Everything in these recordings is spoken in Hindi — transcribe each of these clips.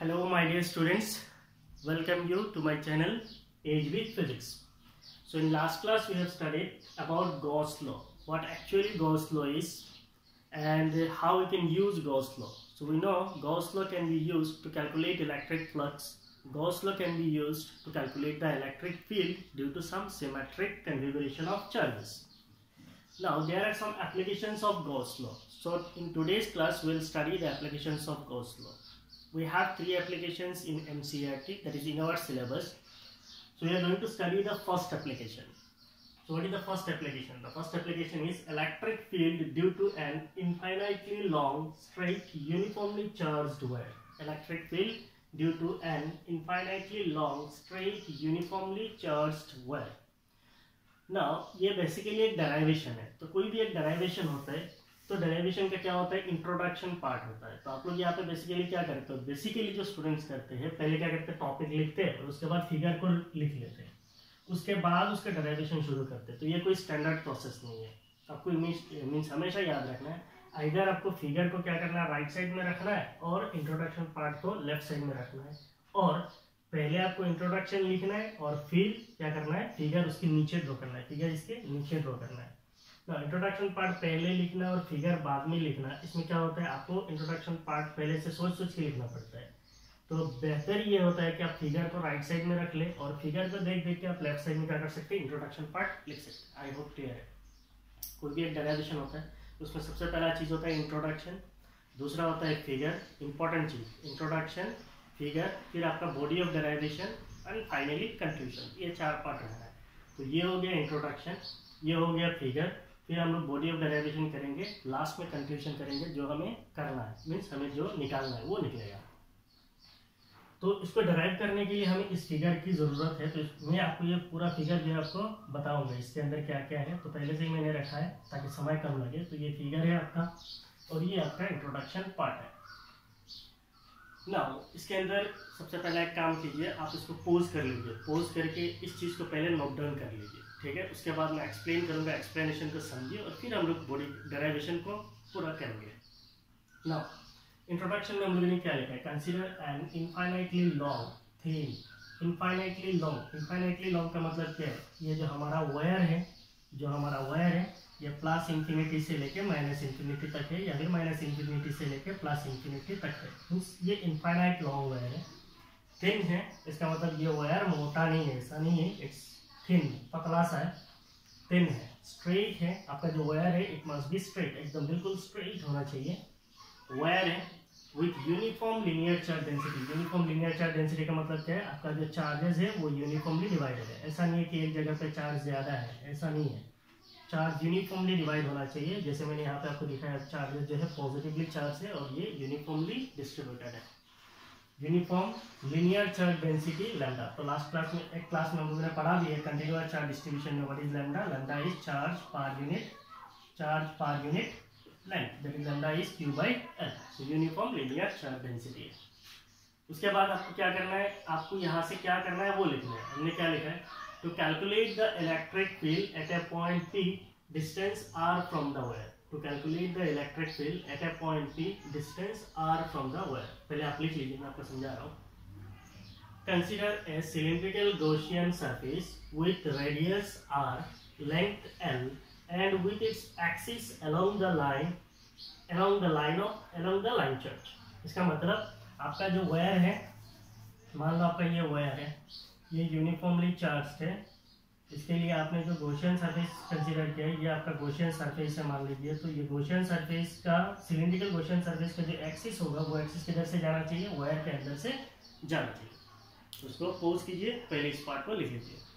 Hello my dear students, welcome you to my channel Age with Physics. So in last class we have studied about Gauss law, what actually Gauss law is and how we can use Gauss law. So we know Gauss law can be used to calculate electric flux. Gauss law can be used to calculate the electric field due to some symmetric configuration of charges. Now there are some applications of Gauss law. So in today's class we will study the applications of Gauss law. We have three applications in NCERT that is in our syllabus. So we are going to study the first application. So what is the first application? The first application is electric field due to an infinitely long, straight, uniformly charged wire. Electric field due to an infinitely long, straight, uniformly charged wire. Now ये बेसिकली एक डेराइवेशन है तो कोई भी एक डेराइवेशन होता है तो डेरिवेशन का क्या होता है? इंट्रोडक्शन पार्ट होता है। तो आप लोग यहाँ पे बेसिकली क्या करते हो? बेसिकली जो स्टूडेंट्स करते हैं, पहले क्या करते हैं? टॉपिक लिखते हैं और उसके बाद फिगर को लिख लेते हैं। उसके बाद उसका डेरिवेशन शुरू करते हैं। तो ये कोई स्टैंडर्ड प्रोसेस नहीं है। आपको मीन्स हमेशा याद रखना है। अगर आपको फिगर को क्या करना है? राइट साइड में रखना है और इंट्रोडक्शन पार्ट को लेफ़्ट साइड में रखना है। और पहले आपको इंट्रोडक्शन लिखना है और फिर क्या करना है? फिगर उसके नीचे ड्रॉ करना है। फिगर इसके नीचे ड्रॉ करना है। इंट्रोडक्शन पार्ट पहले लिखना और फिगर बाद में लिखना, इसमें क्या होता है, आपको इंट्रोडक्शन पार्ट पहले से सोच सोच के लिखना पड़ता है। तो बेहतर ये होता है कि आप फिगर को राइट साइड में रख ले और फिगर को देख देख के आप लेफ़्ट साइड में क्या कर सकते हैं इंट्रोडक्शन पार्ट लिख सकते हैं। आई होप क्लियर है। कोई भी एक डेरिवेशन होता है उसमें सबसे पहला चीज़ होता है इंट्रोडक्शन दूसरा होता है फिगर इंपॉर्टेंट चीज़ इंट्रोडक्शन फिगर फिर आपका body of derivation and finally conclusion ये चार पार्ट रहना है। तो ये हो गया इंट्रोडक्शन ये हो गया फिगर फिर हम लोग बॉडी ऑफ़ डेरिवेशन करेंगे लास्ट में कंक्लूजन करेंगे जो हमें करना है मीन्स हमें जो निकालना है, वो निकलेगा। तो इसको डराइव करने के लिए हमें इस फिगर की ज़रूरत है तो मैं आपको ये पूरा फिगर जो है आपको बताऊँगा, इसके अंदर क्या क्या है तो पहले से ही मैंने रखा है, ताकि समय कम लगे। तो ये फिगर है आपका, और ये आपका इंट्रोडक्शन पार्ट है। ना इसके अंदर सबसे पहले एक काम कीजिए, आप इसको पोज कर लीजिए। पोज करके इस चीज़ को पहले नोट डाउन कर लीजिए। ठीक है? उसके बाद मैं एक्सप्लेन करूँगा एक्सप्लेनेशन को समझिए और फिर हम लोग बॉडी डेराइवेशन को पूरा करेंगे। ना इंट्रोडक्शन में हम लोगों ने क्या लिखा है? Consider an infinitely long theme infinitely long infinitely long का मतलब क्या है? ये जो हमारा वायर है, जो हमारा वायर है, ये प्लस इंफिनिटी से लेके माइनस इंफिनिटी तक है, या फिर माइनस इंफिनिटी से लेके प्लस इंफिनिटी तक है। ये इनफाइनाइट लॉन्ग वायर है। थिन है, इसका मतलब ये वायर मोटा नहीं है, ऐसा नहीं है इट्स थिन पतला सा है थिन है स्ट्रेट है, आपका जो वायर है इट मस्ट बी स्ट्रेट एकदम बिल्कुल स्ट्रेट होना चाहिए। वायर है with uniform linear charge density uniform linear charge density का मतलब क्या है? आपका जो चार्जेस है, वो यूनिफॉर्मली डिवाइडेड है। ऐसा नहीं है कि एक जगह पे चार्ज ज़्यादा है, ऐसा नहीं है। चार्ज यूनिफॉर्मली डिवाइड होना चाहिए, जैसे मैंने यहाँ पे आपको दिखाया चार्जेस जो है पॉजिटिवली चार्ज है और ये यूनिफॉर्मली डिस्ट्रीब्यूटेड है। Uniform linear charge density lambda तो लास्ट क्लास में, एक क्लास में हम लोगों ने पढ़ा भी है कंटिन्यूअस चार्ज डिस्ट्रीब्यूशन में what is lambda lambda is charge per unit charge per unit length that is lambda is Q by L so uniform linear charge density है. उसके बाद आपको क्या करना है? आपको यहाँ से क्या करना है? वो लिखना है. हमने क्या लिखा है? To calculate the electric field at a point P distance R from the wire to calculate the electric field at a point P distance R from the wire पहले आप लिख लीजिए मैं आपको समझा रहा हूँ Consider a cylindrical Gaussian surface with radius R, length L, and with its axis along the line, along the line of, along the line charge. इसका मतलब आपका जो वायर है मान लो आपका ये वायर है ये यूनिफॉर्मली चार्ज है इसके लिए आपने जो गोशियन सरफेस कंसीडर किया है, ये आपका गोशियन सरफेस है, मान लीजिए। तो ये गोशियन सरफेस का सिलिंड्रिकल गोशियन सरफेस का जो एक्सिस होगा, वो एक्सिस किधर से जाना चाहिए? वायर के अंदर से जाना चाहिए। उसको पोज कीजिए, पहले इस पार्ट को लिख लीजिए।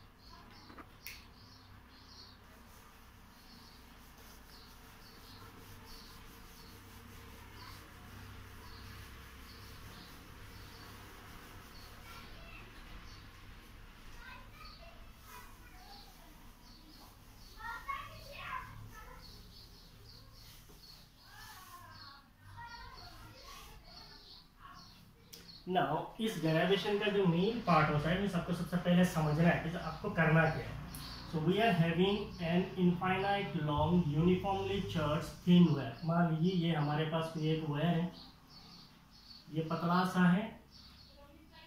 नाउ इस डेरिवेशन का जो मेन पार्ट होता है आपको सबसे पहले समझना है कि आपको करना क्या है। So we are having an infinite long uniformly charged thin wire मान लीजिए, ये हमारे पास कोई एक वायर है। ये पतला सा है,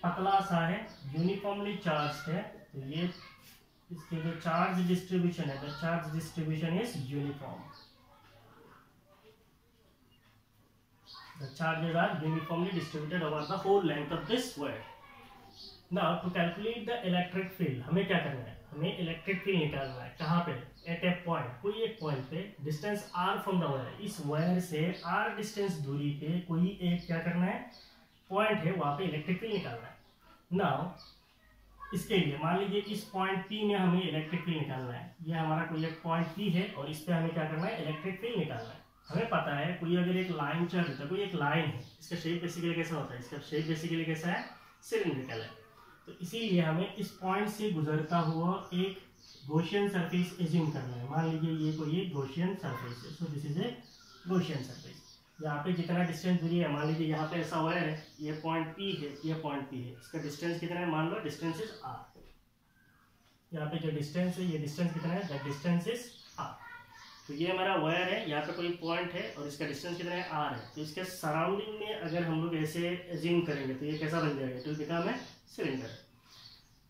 पतला सा है यूनिफॉर्मली चार्ज है। तो ये, इसके जो चार्ज डिस्ट्रीब्यूशन है the charge distribution is uniform The charges are uniformly distributed over the whole length of this wire. Now to calculate the electric field, हमें क्या करना है? हमें इलेक्ट्रिक फ़ील्ड निकालना है। कहाँ पे? एट ए पॉइंट कोई एक पॉइंट पे distance R from the wire इस वायर से आर डिस्टेंस दूरी पे कोई एक क्या करना है? पॉइंट है वहाँ पे इलेक्ट्रिक फ़ील्ड निकालना है। नाउ इसके लिए मान लीजिए इस पॉइंट पी में हमें इलेक्ट्रिक फ़ील्ड निकालना है। ये हमारा कोई एक पॉइंट पी है और इस पे हमें क्या करना है? इलेक्ट्रिक फ़ील्ड निकालना है। हमें पता है, कोई अगर एक लाइन चल रही है, कोई एक लाइन है, इसका शेप बेसिकली कैसा होता है? इसका शेप बेसिकली कैसा है? सिलिंड्रिकल है। तो इसीलिए हमें इस पॉइंट से गुजरता हुआ एक गोशियन सरफेस एज्यूम करना है। मान लीजिए ये कोई एक गोशियन सरफेस है so this is a Gaussian surface यहाँ पे जितना डिस्टेंस दूरी है, मान लीजिए यहाँ पे ऐसा वायर है, ये पॉइंट पी है, ये पॉइंट पी है। इसका डिस्टेंस कितना है? मान लो डिस्टेंस इज़ आर यहाँ पे जो डिस्टेंस है, ये डिस्टेंस कितना है? दैट डिस्टेंस इज़ तो ये हमारा वायर है, यहाँ पे कोई पॉइंट है और इसका डिस्टेंस कितना है? आर है। तो इसके सराउंडिंग में अगर हम लोग ऐसे जिम करेंगे तो ये कैसा बन जाएगा? तो बिकम है सिलेंडर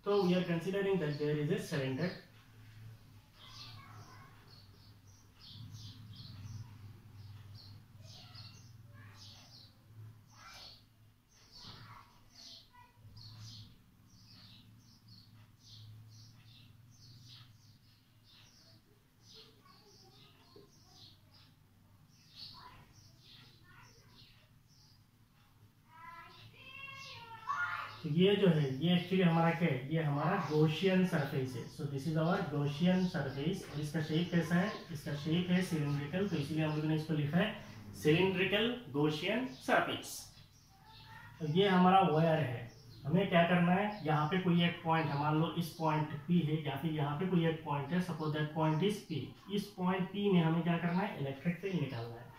तो we are considering that there is a cylinder तो ये जो है, ये एक्चुअली हमारा क्या है? ये हमारा गोशियन सरफेस है। So this is our Gaussian surface और इसका शेप कैसा है? इसका शेप है सिलिंड्रिकल तो इसीलिए हम लोगों ने इसको लिखा है सिलिंड्रिकल गोशियन सरफेस तो ये हमारा वायर है। हमें क्या करना है? यहाँ पे कोई एक पॉइंट है। मान लो इस पॉइंट पी है, या फिर यहाँ पे कोई एक पॉइंट है। Suppose that point is P इस पॉइंट पी में हमें क्या करना है? इलेक्ट्रिक फ़ील्ड निकालना है।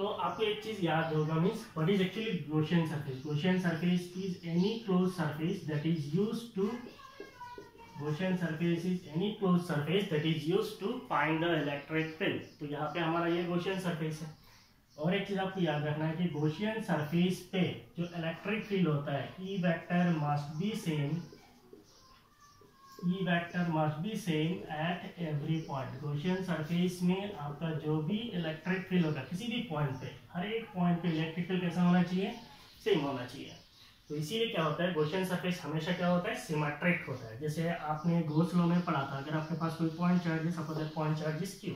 तो आपको एक चीज़ याद होगा means what is actually Gaussian surface Gaussian surface is any close surface that is used to Gaussian surface is any close surface that is used to find the electric field तो यहाँ पे हमारा ये Gaussian सरफेस है। और एक चीज़ आपको याद रखना है कि Gaussian सरफेस पे जो इलेक्ट्रिक फ़ील्ड होता है E vector must be same at every point. Gaussian surface में आपका जो भी इलेक्ट्रिक फ़ील्ड होगा, किसी भी पॉइंट पे, हर एक पॉइंट पे इलेक्ट्रिक फ़ील्ड कैसा होना चाहिए? सेम होना चाहिए। तो इसीलिए क्या होता है, Gaussian सरफेस हमेशा क्या होता है सिमेट्रिक होता है। जैसे आपने गोस लो में पढ़ा था, अगर आपके पास कोई पॉइंट चार्ज है suppose point charge is Q?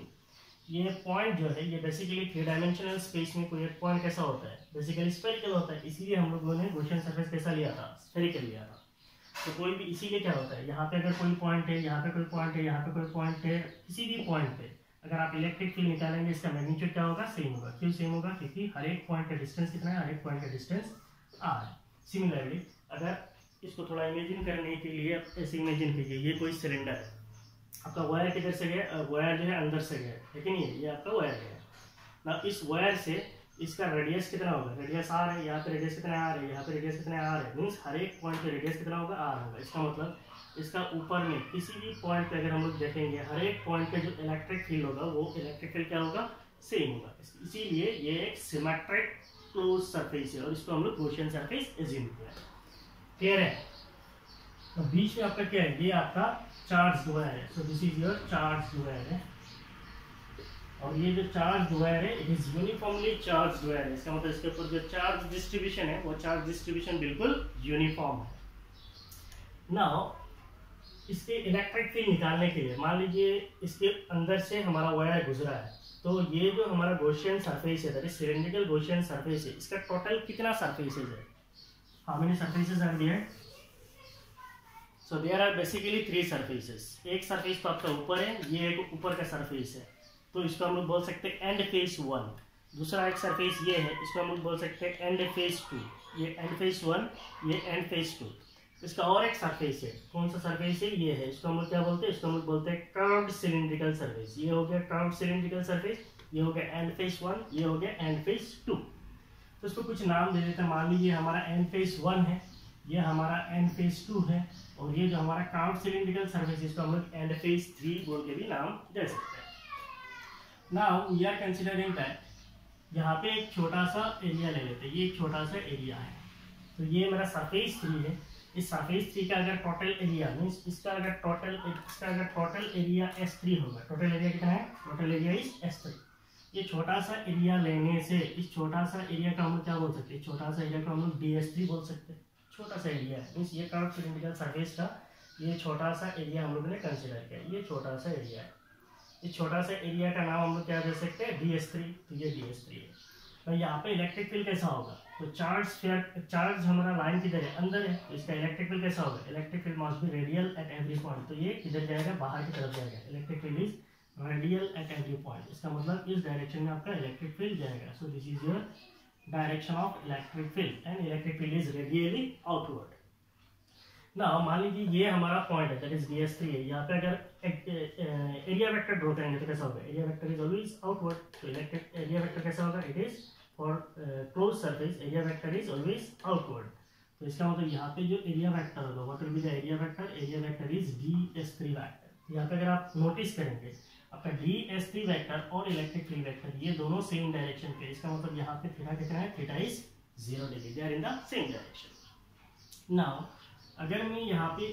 ये पॉइंट जो है, ये बेसिकली थ्री डायमेंशनल स्पेस में कोई एक पॉइंट कैसा होता है? बेसिकली स्पेरिकल होता है। इसीलिए हम लोगों ने Gaussian सरफेस कैसा लिया था? स्पेरिकल लिया था। तो कोई भी इसीलिए क्या होता है? यहाँ पे अगर कोई पॉइंट है, यहाँ पे कोई पॉइंट है, यहाँ पे कोई पॉइंट है, किसी भी पॉइंट पे अगर आप इलेक्ट्रिक फ़ील्ड निकालेंगे, इसका मैग्नीट्यूड क्या होगा? सेम होगा। क्यों सेम होगा? क्योंकि हर एक पॉइंट का डिस्टेंस कितना है? हर एक पॉइंट का डिस्टेंस आर सिमिलरली अगर इसको थोड़ा इमेजिन करने के लिए आप ऐसे इमेजिन कीजिए, ये कोई सिलेंडर है। आपका वायर किधर से गया? वायर जो है अंदर से गया लेकिन ये ये आपका वायर गया ना इस वायर से इसका रेडियस कितना होगा? रेडियस आर है, यहाँ पे रेडियस कितना आर है, यहाँ पे रेडियस कितना आर है? मीन्स हर एक पॉइंट पे रेडियस कितना होगा? आर होगा। इसका मतलब इसका ऊपर में किसी भी पॉइंट पे अगर हम लोग देखेंगे, हर एक पॉइंट पे जो इलेक्ट्रिक फ़ील्ड होगा, वो इलेक्ट्रिक फ़ील्ड क्या होगा? सेम होगा। इसीलिए ये एक सिमेट्रिक क्लोज सरफेस है और इसको हम लोग क्वेश्चन सरफेस एज्यूम किया क्लियर है? तो बीच में आपका क्या है? ये आपका चार्ज वायर है so this is your charge wire है और ये जो चार्ज वायर है इज़ यूनिफॉर्मली चार्ज वायर है। इसका मतलब इसके ऊपर जो चार्ज डिस्ट्रीब्यूशन है, वो चार्ज डिस्ट्रीब्यूशन बिल्कुल यूनिफॉर्म है। नाउ इसके इलेक्ट्रिक फ़ील्ड निकालने के लिए, मान लीजिए इसके अंदर से हमारा वायर गुजरा है तो ये जो हमारा गोशियन सरफेस है that is cylindrical Gaussian surface है, इसका टोटल कितना सरफेसेज है? How many surfaces are there so there are basically three surfaces एक सरफेस तो आपका ऊपर है, ये एक ऊपर का सरफेस है। तो इसको हम लोग बोल सकते हैं एंड फेस वन दूसरा एक सरफेस ये है, इसको हम लोग बोल सकते हैं एंड फेस टू ये एंड फेस वन ये एंड फेस टू इसका और एक सरफेस है. कौन सा सरफेस है? ये है. इसको हम लोग क्या बोलते हैं? इसको हम लोग बोलते हैं कर्व्ड सिलिंड्रिकल सरफेस ये हो गया कर्व्ड सिलिंड्रिकल सरफेस ये हो गया एंड फेस वन ये हो गया एंड फेस टू तो इसको कुछ नाम दे देते हैं. मान लीजिए हमारा एंड फेस वन है. ये हमारा एंड फेस टू है. और ये जो हमारा कर्व्ड सिलिंड्रिकल सरफेस इसको हम लोग एंड फेस थ्री बोल के भी नाम दे सकते हैं. Now we are considering that यहाँ पे एक छोटा सा एरिया ले लेते हैं। ये एक छोटा सा एरिया है। तो ये मेरा सरफेस थ्री है। इस सरफेस थ्री का अगर टोटल एरिया मीन्स इसका अगर टोटल इसका अगर टोटल एरिया एस थ्री होगा। टोटल एरिया कितना है? Total area is S three ये छोटा सा एरिया लेने से, इस छोटा सा एरिया का हम क्या बोल सकते हैं? छोटा सा एरिया का हम लोग डी एस थ्री बोल सकते हैं। छोटा सा एरिया है। मीन्स ये कर्व सिलेंड्रिकल सरफेस का ये छोटा सा एरिया हम लोग ने कंसिडर किया ये छोटा सा एरिया है। इस छोटा सा एरिया का नाम हम लोग क्या दे सकते हैं? डी एस थ्री तो ये डी एस थ्री है। तो यहाँ पे इलेक्ट्रिक फ़ील्ड कैसा होगा? तो चार्ज फेयर चार्ज हमारा लाइन किधर है? अंदर है। तो इसका इलेक्ट्रिक फ़ील्ड कैसा होगा? Electric field must be radial at every point तो ये किधर जाएगा? बाहर की तरफ़ जाएगा। Electric field is radial at every point इसका मतलब इस डायरेक्शन में आपका इलेक्ट्रिक फ़ील्ड जाएगा। So this is your direction of electric field and electric field is radially outward ना मान लीजिए ये हमारा पॉइंट है। That is D S three है। यहाँ पे अगर एरिया वेक्टर ड्रॉ करेंगे तो कैसा होगा? Area vector is always outward तो इलेक्ट्रिक एरिया वेक्टर कैसा होगा? It is for close surface area vector is always outward तो इसका मतलब यहाँ पे जो एरिया वेक्टर होगा what will area vector area vector is D S three vector यहाँ पे अगर आप नोटिस करेंगे, आपका डी एस थ्री वैक्टर और इलेक्ट्रिक फ़ील्ड वैक्टर ये दोनों सेम डायरेक्शन पे, इसका मतलब यहाँ पे थीटा कितना है? Theta is zero degree they are in the same direction now अगर मैं यहाँ पे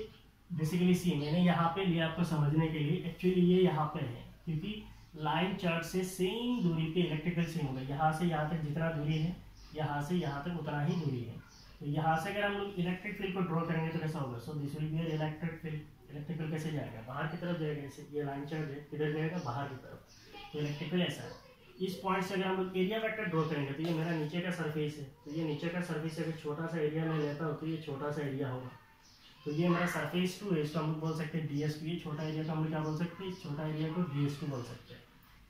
बेसिकली सी मैंने यहाँ पे लिया आपको समझने के लिए एक्चुअली ये यहाँ पे है, क्योंकि लाइन चार्ट से सेम दूरी पे इलेक्ट्रिकल सेम होगा। यहाँ से यहाँ तक जितना दूरी है, यहाँ से यहाँ तक उतना ही दूरी है। तो यहाँ से अगर हम लोग इलेक्ट्रिक फ़ील्ड को ड्रॉ करेंगे तो कैसा होगा? So this will be electric field electric field कैसे जाएगा? बाहर की तरफ़ जाएगा, जैसे ये लाइन चार्ट है किधर जाएगा, बाहर की तरफ़। तो इलेक्ट्रिकल ऐसा है। इस पॉइंट से अगर हम लोग एरिया वेक्टर ड्रॉ करेंगे तो ये मेरा नीचे का सरफेस है। तो ये नीचे का सरफेस अगर छोटा सा एरिया में लेता हूँ तो ये छोटा सा एरिया होगा। तो ये मेरा सरफेस टू है इसको हम बोल सकते हैं डी एस टू ये छोटा एरिया को हम लोग क्या बोल सकते हैं? छोटा एरिया को डी एस टू बोल सकते हैं।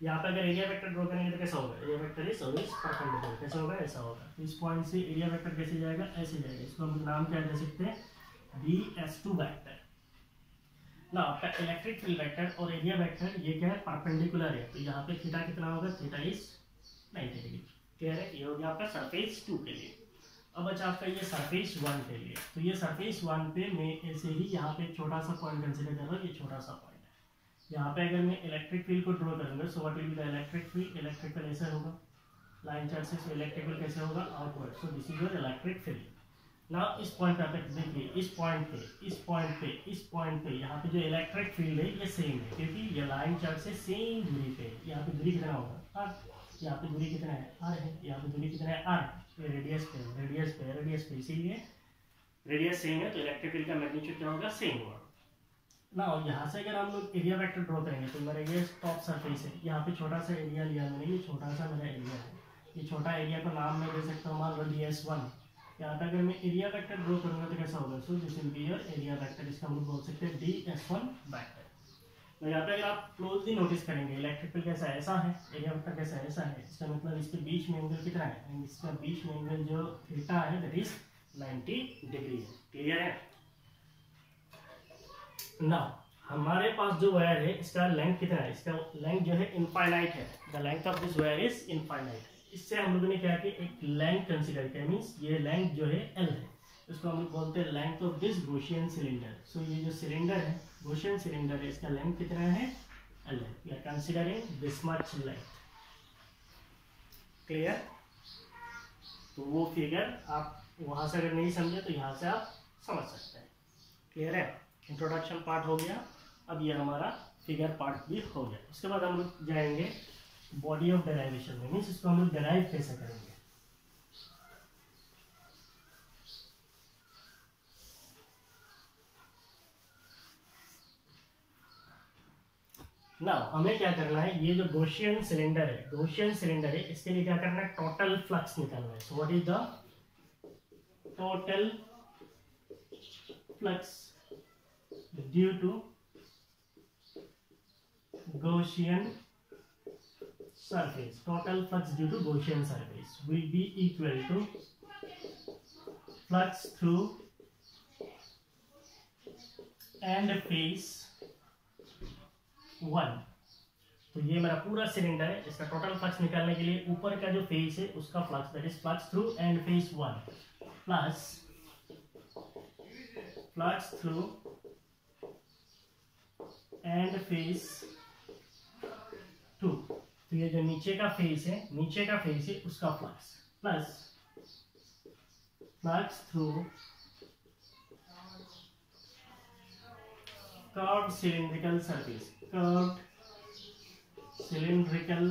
यहाँ पे अगर एरिया वेक्टर ड्रॉ करेंगे तो कैसा होगा? Area vector is always perpendicular कैसा होगा? ऐसा होगा। तो इस पॉइंट से एरिया वेक्टर कैसे जाएगा? ऐसे जाएगा। इसको हम नाम क्या दे सकते हैं? डी एस टू वैक्टर ना आपका इलेक्ट्रिक फ़ील्ड वेक्टर और एरिया वेक्टर ये क्या है? परपेंडिकुलर है। तो यहाँ पे थीटा कितना होगा? थीटा इज़ 90 डिग्री क्लियर है? ये हो गया आपका सरफेस टू के लिए। अब अच्छा आपका ये सरफेस वन के लिए। तो ये सरफेस वन पे मैं ऐसे ही यहाँ पे छोटा सा पॉइंट कंसिडर कर रहा हूँ, ये छोटा सा पॉइंट यहाँ पे अगर मैं इलेक्ट्रिक फ़ील्ड को ड्रॉ करूँगा so what will electric field electric field ऐसा होगा। लाइन चार्ज से इलेक्ट्रिक फ़ील्ड कैसे होगा? Outward so this is your electric field ना इस पॉइंट पे आप देखिए, इस पॉइंट पे, इस पॉइंट पे, इस पॉइंट पे यहाँ पे जो इलेक्ट्रिक फ़ील्ड है, ये सेम है। क्योंकि ये लाइन चार्ज से सेम दूरी पे यहाँ पे दूरी कितना होगा? आर यहाँ पे दूरी कितना है? आर है। यहाँ पे दूरी कितना है? आर रेडियस पे रेडियस पे रेडियस पे इसीलिए रेडियस सेम है तो इलेक्ट्रिक फ़ील्ड का मैग्नीट्यूड क्या होगा? सेम होगा। ना यहाँ से अगर हम लोग एरिया वेक्टर ड्रॉ करेंगे तो मेरा ये टॉप सरफेस है। यहाँ पे छोटा सा एरिया लिया मैंने ये छोटा सा मेरा एरिया है। ये छोटा एरिया का नाम मैं दे सकता हूँ मान लो डी एस वन यहाँ पे अगर मैं एरिया वेक्टर ड्रॉ करूँगा तो कैसा होगा? So this will be your area vector इसका हम लोग बोल सकते हैं डी एस वन वेक्टर तो यहाँ पे अगर आप क्लोजली नोटिस करेंगे इलेक्ट्रिक फ़ील्ड कैसा ऐसा है? एरिया वेक्टर कैसा ऐसा है। इसका मतलब इसके बीच में एंगल कितना है? इसका बीच में एंगल जो थीटा है दैट इज़ 90 डिग्री है। क्लियर है? ना हमारे पास जो वायर है, इसका लेंथ कितना है? इसका लेंथ जो है इनफाइनाइट है। The length of this wire is infinite इससे हम लोगों ने क्या किया? एक लेंथ कंसिडर किया। मीन्स ये लेंथ जो है एल है। इसको हम बोलते हैं length of this Gaussian cylinder सो ये जो सिलेंडर है गोशियन सिलेंडर है, इसका लेंथ कितना है? एल है. We are considering this much length clear तो वो फिगर आप वहाँ से अगर नहीं समझे तो यहाँ से आप समझ सकते हैं. क्लियर है? इंट्रोडक्शन पार्ट हो गया. अब ये हमारा फिगर पार्ट भी हो गया. उसके बाद हम लोग जाएँगे बॉडी ऑफ़ डेराइवेशन में. मीन्स इसको हम लोग डेराइव कैसे करेंगे? नाउ हमें क्या करना है? ये जो गोशियन सिलेंडर है गोशियन सिलेंडर है, इसके लिए क्या करना है? टोटल फ्लक्स निकालना है। So what is the total flux due to Gaussian surface total flux due to Gaussian surface will be equal to flux through end face one तो ये मेरा पूरा सिलेंडर है, इसका टोटल फ्लक्स निकालने के लिए ऊपर का जो फेस है, उसका flux that is flux through end face one plus flux through end face two तो ये जो नीचे का फेस है, नीचे का फेस है, उसका flux plus flux through curved cylindrical surface. Curved cylindrical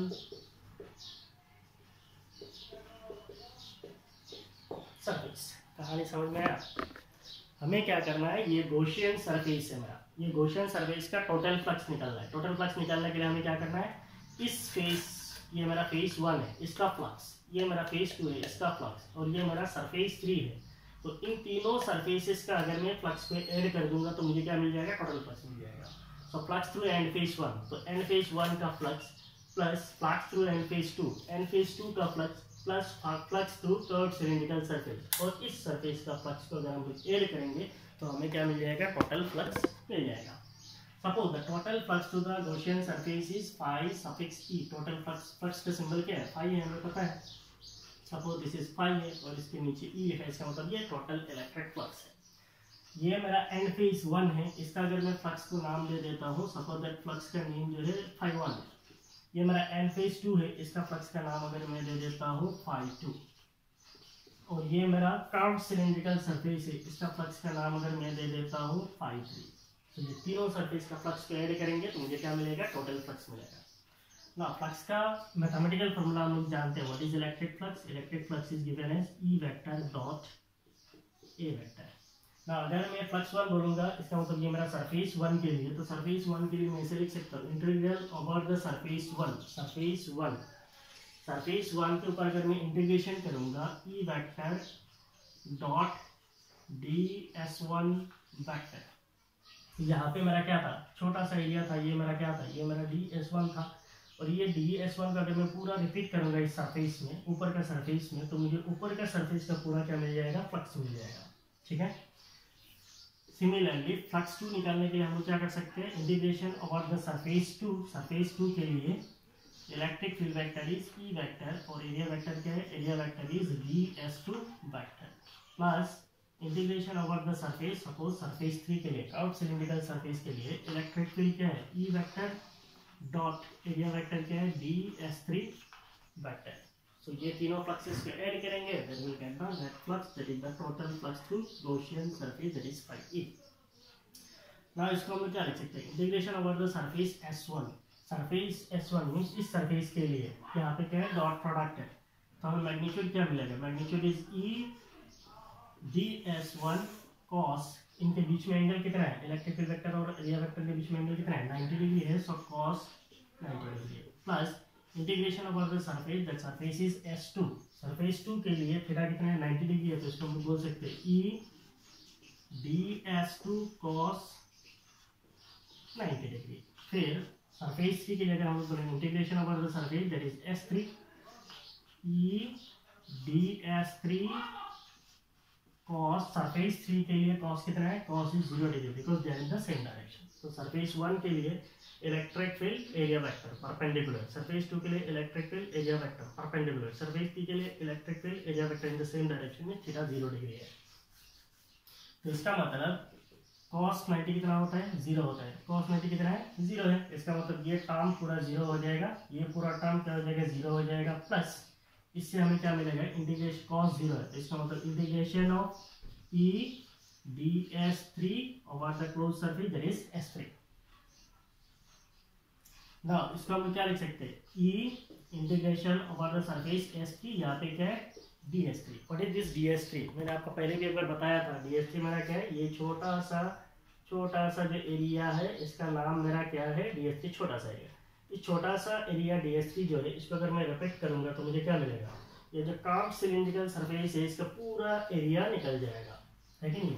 surface कहानी समझ में आया? हमें क्या करना है? ये गोशियन सरफेस है मेरा। ये गोशियन सरफेस का टोटल फ्लक्स निकलना है। टोटल फ्लक्स निकालने के लिए हमें क्या करना है? इस फेस ये मेरा फेस वन है, इसका फ्लक्स ये मेरा फेस टू है, इसका फ्लक्स और ये मेरा सरफेस थ्री है। तो इन तीनों सरफेसेस का अगर मैं फ्लक्स पे ऐड कर दूँगा तो मुझे क्या मिल जाएगा? टोटल फ्लक्स मिल जाएगा। So flux through end face one तो एंड फेस वन का flux plus flux through end face two end face two का flux plus flux through third cylindrical surface और इस सरफेस का फ्लक्स को अगर हम ऐड करेंगे तो हमें क्या मिल जाएगा? टोटल फ्लक्स मिल जाएगा। Suppose the total flux to the Gaussian surface is phi suffix E total flux flux का सिंबल क्या है? है हमें पता है। सपोज़ दिस इज़ फाई है और इसके नीचे ई e है, इसका मतलब ये टोटल इलेक्ट्रिक फ्लक्स है। ये मेरा एंड फ़ेज़ वन है। इसका अगर मैं फ्लक्स को नाम दे देता हूँ सपोज़ दैट फ्लक्स का नेम जो है फाइव वन है। ये मेरा एन फ़ेज़ टू है। इसका फ्लक्स का नाम अगर मैं दे देता हूँ फाइव टू और ये मेरा कार्ड सिलेंड्रिकल सरफेस है। इसका फ्लक्स का नाम अगर मैं दे देता हूँ फाइव थ्री तो ये तीनों सरफेस का फ्लक्स को ऐड करेंगे तो मुझे क्या मिलेगा? टोटल फ्लक्स मिलेगा। ना फ्लक्स का मैथमेटिकल फॉर्मूला हम लोग जानते हैं what is electric flux electric flux is given as E vector dot A vector ना अगर मैं फ्लक्स वन बोलूँगा, इसका मतलब ये मेरा सरफेस वन के लिए तो सरफेस वन के लिए मैं इसे लिख सकता हूँ integral about the surface one surface one surface one के ऊपर अगर मैं इंटीग्रेशन करूँगा E vector dot D S one vector यहाँ पे मेरा क्या था? छोटा सा एरिया था, ये मेरा क्या था? ये मेरा डी एस वन था। और ये डी एस वन का अगर मैं पूरा रिपीट करूँगा इस सरफेस में, ऊपर का सरफेस में तो मुझे ऊपर का सरफेस का पूरा क्या मिल जाएगा? फ्लक्स मिल जाएगा। ठीक है? सिमिलरली फ्लक्स टू निकालने के लिए हम लोग क्या कर सकते हैं? Integration over the surface two surface two के लिए electric field vector is E vector और एरिया वेक्टर क्या है? Area vector is V S two vector plus integration over the surface suppose surface three के लिए आउट सिलिंड्रिकल सरफेस के लिए इलेक्ट्रिक फ़ील्ड क्या है? E vector dot area vector क्या है? D S three vector So, ये तीनों fluxes को add करेंगे, then we'll get the net flux, that is the total flux through Gaussian surface, that is phi E. Now, इसको हम क्या लिख सकते हैं? Integration over the surface S1 surface S1 means इस सरफेस के लिए। यहाँ पे क्या है? डॉट प्रोडक्ट है। तो हमें मैग्नीट्यूड क्या मिलेगा? Magnitude is E D S one cos इनके बीच में एंगल कितना है? इलेक्ट्रिक वेक्टर और एरिया वेक्टर के बीच में एंगल कितना है? 90 डिग्री है so cos 90 degree plus integration over the surface that surface is s2 surface 2 के लिए थीटा कितना है? 90 डिग्री है तो इसको हम बोल सकते हैं e ds2 cos 90 डिग्री फिर सरफेस 3 के लिए अगर हम बोलेंगे integration over the surface that is s3 e ds3 cos surface three के लिए cos कितना है? cos is zero degree because they are in the same direction तो सरफेस वन के लिए electric field area vector perpendicular surface two के लिए electric field area vector perpendicular surface three के लिए electric field area vector in the same direction में थीटा ज़ीरो डिग्री है. तो इसका मतलब cos नाइन्टी कितना होता है? ज़ीरो होता है. Cos नाइन्टी कितना है? ज़ीरो है. इसका मतलब ये टर्म पूरा ज़ीरो हो जाएगा. ये पूरा टर्म क्या हो जाएगा? ज़ीरो हो जाएगा. प्लस इससे हमें क्या मिलेगा? इंटीग्रेशन cos ज़ीरो है। तो इसका मतलब integration of E D S three over the close surface that is S three ना इसको हम क्या लिख सकते हैं? E integration over the surface S T यहाँ पे क्या है? D S three what is this D S three मैंने आपको पहले भी एक बार बताया था डी एस थ्री मेरा क्या है? ये छोटा सा छोटा सा जो एरिया है, इसका नाम मेरा क्या है? डी एस थ्री छोटा सा एरिया छोटा सा एरिया डी जो है, इसको अगर मैं रिपीट करूँगा तो मुझे क्या मिलेगा? ये जो काम सिलिंड्रिकल सरफेस है, इसका पूरा एरिया निकल जाएगा। है कि नहीं?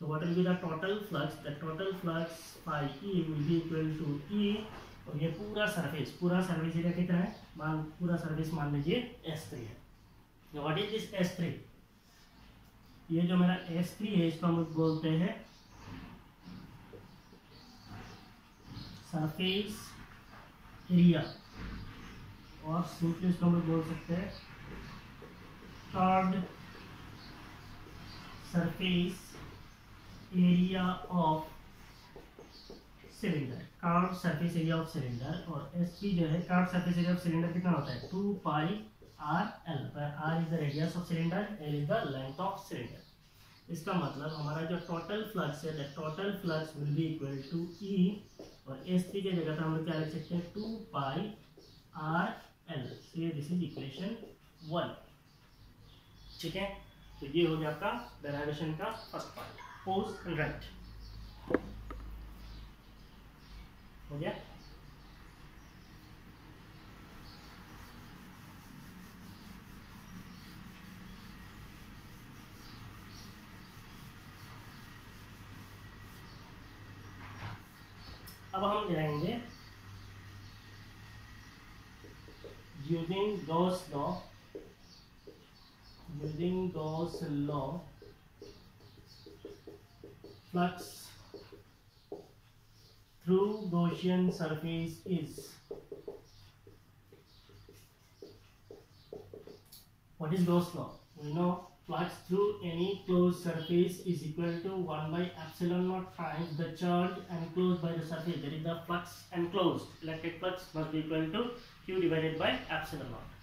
तो what will the total flux the total flux equal to E और ये पूरा सरफेस पूरा सर्विस एरिया कितना है? मान, पूरा सर्विस मान लीजिए एस थ्री है। What is this S three ये जो मेरा एस थ्री है, इसको हम बोलते हैं सरफेस एरिया और सिंपली इसको हम लोग बोल सकते हैं third surface area of cylinder curved surface area of cylinder और एस पी जो है curved surface area of cylinder कितना होता है? टू पाई आर एल पर R is the radius of cylinder L is the length of cylinder इसका मतलब हमारा जो टोटल फ्लक्स है total flux will be equal to E और एस थ्री की जगह पर हम लोग क्या लिख सकते हैं? Two pi R L so this is equation one ठीक है? तो ये हो गया आपका डेराइवेशन का फ़र्स्ट पार्ट पोज राइट हो गया? हम जाएँगे। Using Gauss law law flux through Gaussian surface is what is Gauss law we know flux through any closed surface is equal to 1 by epsilon naught times the charge enclosed by the surface that is the flux enclosed electric flux must be equal to q divided by epsilon naught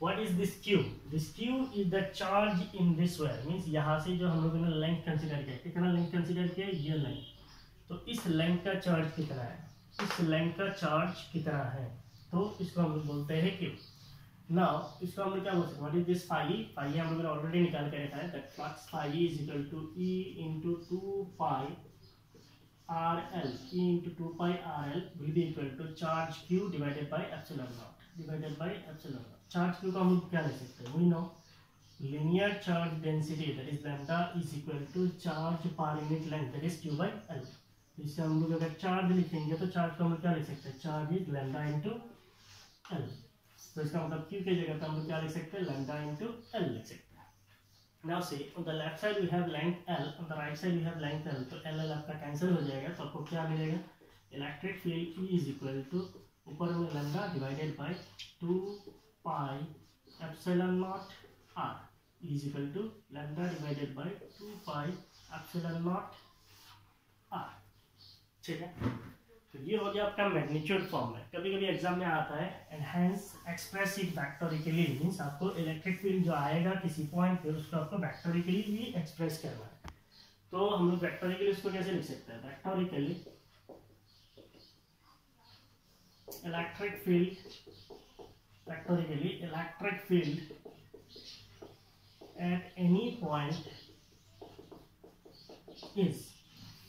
what is this q this q is the charge in this wire means यहाँ से जो हम लोगों ने लेंथ कंसीडर किया कितना लेंथ कंसीडर किया ये लेंथ तो इस लेंथ का चार्ज कितना है इस लेंथ का चार्ज कितना है तो इसको हम लोग बोलते हैं क्यू नाउ इसको हम लोग क्या बोल सकते हैं? दिस फाई फाई हम लोगों ने ऑलरेडी निकाल के रखा है that flux phi is equal to E into 2 pi R L E into 2 pi R L will equal to charge q divided by epsilon naught divided by epsilon charge q का हम क्या लिख सकते हैं? We know. Linear charge density, that is lambda, is equal to charge per unit length, that is q by l. इससे हम लोग अगर चार्ज लिखेंगे तो चार्ज को हम क्या लिख सकते हैं? Charge is lambda into L तो इसका मतलब q की जगह पे हम लोग क्या लिख सकते हैं? लैम्डा इनटू एल लिख सकते हैं। Now see, on the left side we have length l, on the right side we have length l तो l l आपका कैंसिल हो जाएगा तो आपको क्या मिलेगा? Electric field E is equal to ऊपर में lambda divided by two pi epsilon naught R is equal to lambda divided by two pi epsilon naught R ठीक है? तो ये हो गया आपका मैग्नीट्यूड फॉर्म में कभी कभी एग्ज़ाम में आता है and hence express it vectorically means आपको इलेक्ट्रिक फ़ील्ड जो आएगा किसी पॉइंट पे, उसको आपको वैक्टोरिकली भी एक्सप्रेस करना है। तो हम लोग वैक्टोरिकली उसको कैसे लिख सकते हैं? Vectorically electric field factorically electric field at any point is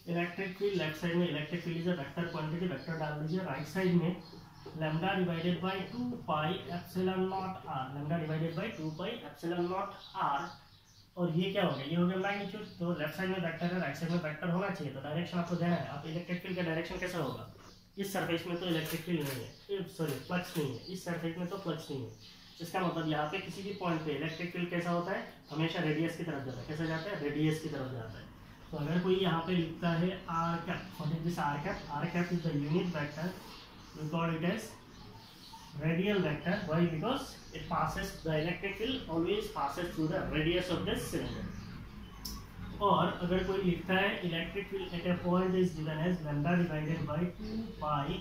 electric field left side में electric field is a vector quantity, vector डाल दीजिए राइट साइड में. Lambda divided by 2 pi epsilon naught r. Lambda divided by 2 pi epsilon naught r. और ये क्या हो गया? ये हो गया मैग्नीट्यूड तो लेफ़्ट साइड में वेक्टर है राइट साइड में वेक्टर होना चाहिए तो डायरेक्शन आपको देना है। आप इलेक्ट्रिक फ़ील्ड का डायरेक्शन कैसा होगा? इस सरफेस में तो इलेक्ट्रिक फ़ील्ड नहीं है। सॉरी फ्लक्स नहीं है। इस सरफेस में तो फ्लक्स नहीं है। इसका मतलब यहाँ पे किसी भी पॉइंट पे इलेक्ट्रिक फ़ील्ड कैसा होता है? हमेशा रेडियस की तरफ़ जाता है। कैसा जाता है? रेडियस की तरफ़ जाता है। तो अगर कोई यहाँ पे लिखता है R cap is this R cap R cap is the unit vector we call it as radial vector. Why? Because it passes the electric field, always passes through the radius of this cylinder. और अगर कोई लिखता है electric field at a point is given as lambda divided by 2 pi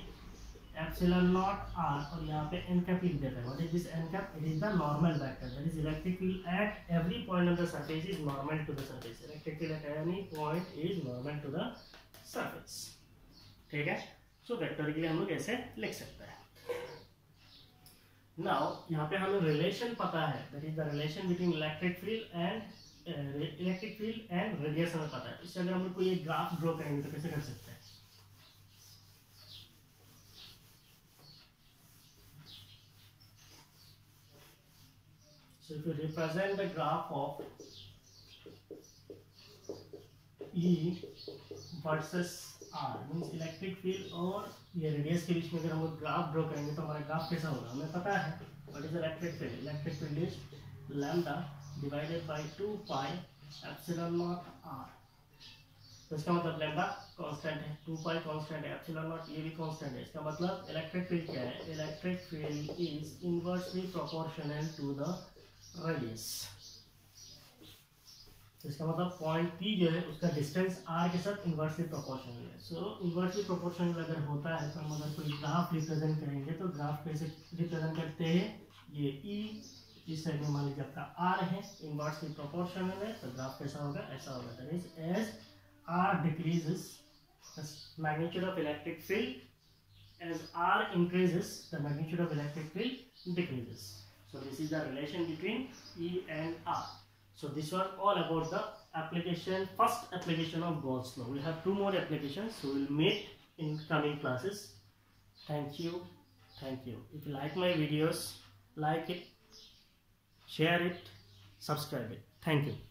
epsilon naught r और यहाँ पे n कैप लिख देता है। This n cap it is the normal vector that is electric field at every point on the surface is normal to the surface electric field at any point is normal to the surface ठीक है? सो वेक्टोरिकली हम लोग ऐसे लिख सकते हैं। नाउ यहाँ पे हमें रिलेशन पता है। That is the relation between electric field and electric field and हमें पता है। इससे अगर हम लोग कोई ग्राफ ड्रॉ करेंगे तो कैसे कर सकते हैं? So if you represent the graph of E versus R, means electric field और ये रेडियस के बीच में अगर हम लोग ग्राफ ड्रॉ करेंगे तो हमारा ग्राफ कैसा होगा? हमें पता है what is electric field electric field is lambda divided by 2 pi epsilon naught r. तो इसका मतलब लैम्डा कांस्टेंट है 2 पाई कांस्टेंट है एप्सिलॉन नॉट ये भी कांस्टेंट है। इसका मतलब इलेक्ट्रिक फ़ील्ड क्या है? Electric field is inversely proportional to the radius तो इसका मतलब पॉइंट पी जो है, उसका डिस्टेंस आर के साथ इन्वर्सली प्रोपोर्शनल है। सो इन्वर्सली प्रोपोर्शनल अगर होता है तो हम अगर कोई ग्राफ रिप्रेजेंट करेंगे तो ग्राफ कैसे रिप्रेजेंट करते हैं, ये ई इस साइड में मान लीजिए आपका आर है इनवर्सली प्रोपोर्शनल है तो ग्राफ कैसा होगा? ऐसा होगा। That is as r decreases magnitude of electric field, as r increases, the magnitude of electric field decreases so this is the relation between e and r. So this was all about the application first application of Gauss law. We have two more applications so we'll meet in coming classes. Thank you. Thank you. If you like my videos like it share it subscribe it. Thank you